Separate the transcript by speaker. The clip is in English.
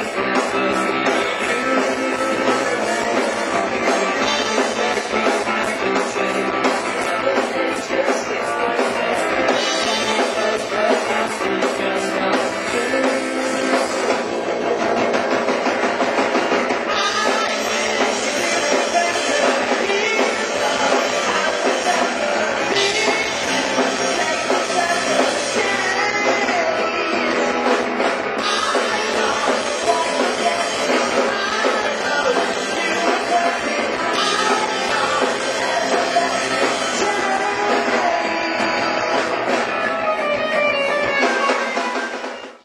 Speaker 1: Christmas is here.